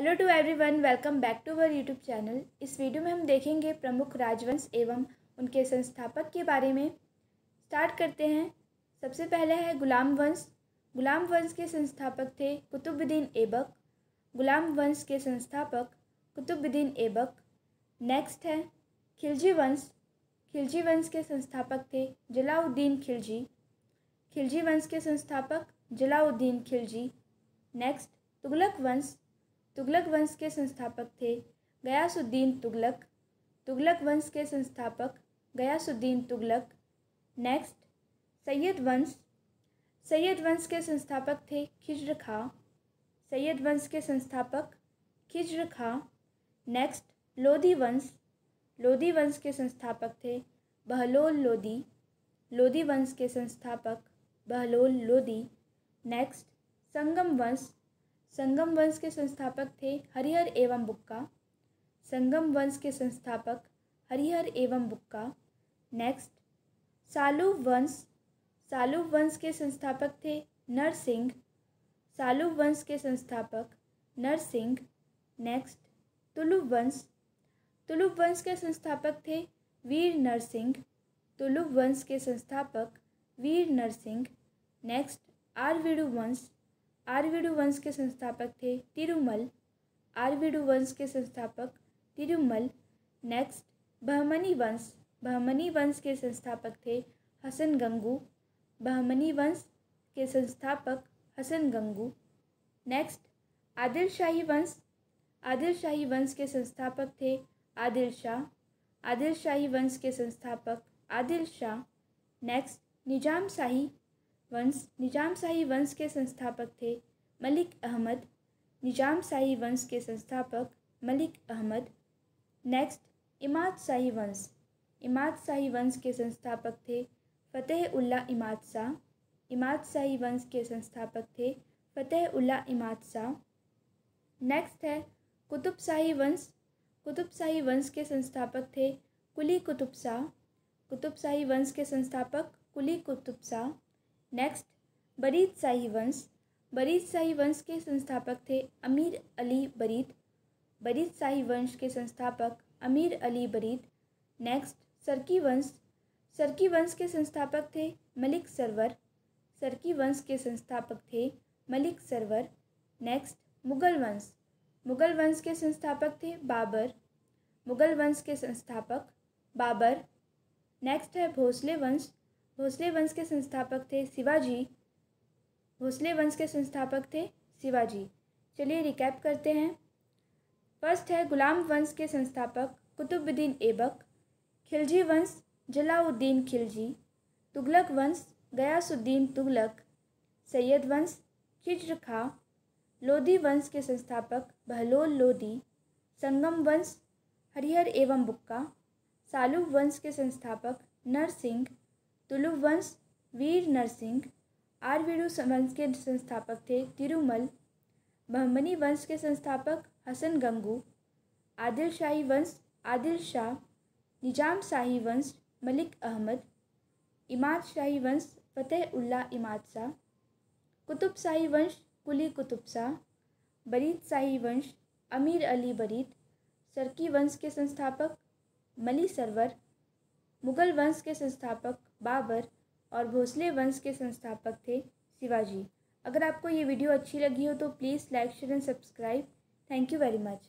Hello to everyone welcome back to our YouTube channel इस video में हम देखेंगे प्रमुख राजवंश एवं उनके संस्थापक के बारे में। स्टार्ट करते हैं। सबसे पहले है गुलाम वंश। गुलाम वंश के संस्थापक थे कुतुबुद्दीन ऐबक। गुलाम वंश के संस्थापक कुतुबुद्दीन ऐबक। नेक्स्ट है खिलजी वंश। खिलजी वंश के संस्थापक थे जलाउद्दीन खिलजी। खिलजी वंश के संस्थापक जलाउद्दीन खिलजी। नेक्स्ट तुगलक वंश। तुगलक वंश के संस्थापक थे, गयासुद्दीन तुगलक। तुगलक वंश के संस्थापक, गयासुद्दीन तुगलक। नेक्स्ट सैयद वंश। सैयद वंश के संस्थापक थे खिज्र खां सैयद वंश के संस्थापक खिज्र खां नेक्स्ट लोधी वंश। लोधी वंश के संस्थापक थे बहलोल लोधी। लोधी वंश के संस्थापक बहलोल लोधी। नेक्स्ट संगम वंश। संगम वंश के संस्थापक थे हरिहर एवं बुक्का। संगम वंश के संस्थापक हरिहर एवं बुक्का। नेक्स्ट सालू वंश। सालू वंश के संस्थापक थे नरसिंह। सालू वंश के संस्थापक नरसिंह। नेक्स्ट तुलु वंश। तुलुप वंश के संस्थापक थे वीर नरसिंह। तुलुप वंश के संस्थापक वीर नरसिंह। नेक्स्ट आरविडु वंश। आरविडु वंश के संस्थापक थे तिरुमल। आरविडु वंश के संस्थापक तिरुमल। नेक्स्ट बहमनी वंश। बहमनी वंश के संस्थापक थे हसन गंगू बहमनी वंश के संस्थापक हसन गंगू नेक्स्ट आदिल शाही वंश। आदिल शाही वंश के संस्थापक थे आदिल शाह। आदिल शाही वंश के संस्थापक आदिल शाह। नेक्स्ट निज़ाम शाही वंश निज़ाम शाही वंश के संस्थापक थे मलिक अहमद। निज़ाम शाही वंश के संस्थापक मलिक अहमद। नेक्स्ट इमाद शाही वंश। इमाद शाही वंश के संस्थापक थे फ़तेह उल्ला इमाद शाह। इमाद शाही वंश के संस्थापक थे फ़तेह उल्ला इमाद शाह। नेक्स्ट है कुतुब शाही वंश। कुतुब शाही वंश के संस्थापक थे कुली कुतुब शाह। कुतुब शाही वंश के संस्थापक कुली कुतुब शाह। नेक्स्ट बरीद शाही वंश बरीद शाही वंश के संस्थापक थे अमीर अली बरीद। बरीद शाही वंश के संस्थापक अमीर अली बरीद। नेक्स्ट सरकी वंश सरकी वंश के संस्थापक थे मलिक सरवर। सरकी वंश के संस्थापक थे मलिक सरवर। नेक्स्ट मुगल वंश। मुगल वंश के संस्थापक थे बाबर। मुगल वंश के संस्थापक बाबर। नेक्स्ट है भोसले वंश। भोसले वंश के संस्थापक थे शिवाजी। भोसले वंश के संस्थापक थे शिवाजी। चलिए रिकैप करते हैं। फ़र्स्ट है गुलाम वंश के संस्थापक कुतुबुद्दीन ऐबक। खिलजी वंश जलाउद्दीन खिलजी। तुगलक वंश गयासुद्दीन तुगलक। सैयद वंश खिज्र खां लोधी वंश के संस्थापक बहलोल लोधी। संगम वंश हरिहर एवं बुक्का। सालू वंश के संस्थापक नरसिंह। तुलु वंश वीर नरसिंह आरवीडु वंश के संस्थापक थे तिरुमल, बहमनी वंश के संस्थापक हसन गंगू आदिल शाही वंश आदिल शाह निज़ाम शाही वंश मलिक अहमद इमाद शाही वंश फ़तेह उल्ला इमाद शाह कुतुब शाही वंश कुली कुतुब शाह बरीद शाही वंश अमीर अली बरीद, सरकी वंश के संस्थापक मली सरवर, मुगल वंश के संस्थापक बाबर और भोसले वंश के संस्थापक थे शिवाजी। अगर आपको ये वीडियो अच्छी लगी हो तो please like, share and subscribe. Thank you very much.